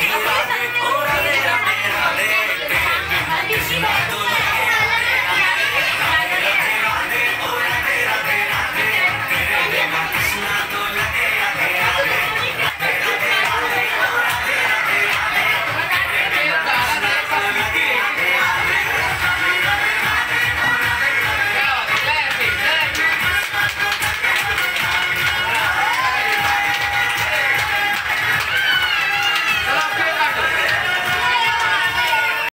Yeah.